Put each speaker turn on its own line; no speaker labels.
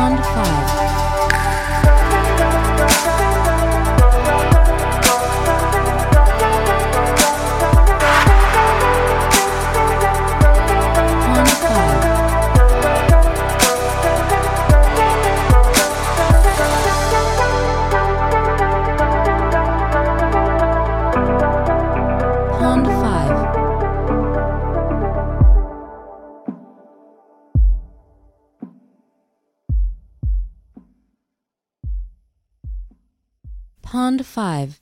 Pond 5. Pond 5